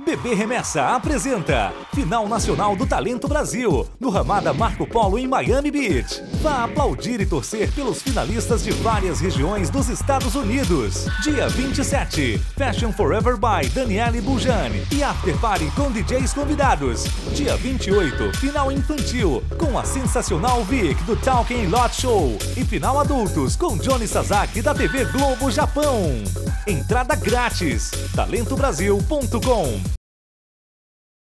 BB Remessa apresenta Final Nacional do Talento Brasil, no Ramada Marco Polo em Miami Beach. Vá aplaudir e torcer pelos finalistas de várias regiões dos Estados Unidos. Dia 27, Fashion Forever by Daniele Bujani e After Party com DJs convidados. Dia 28, final infantil com a sensacional Vic do Talking Lot Show e final adultos com Johnny Sasaki da TV Globo Japão. Entrada grátis. talentobrasil.com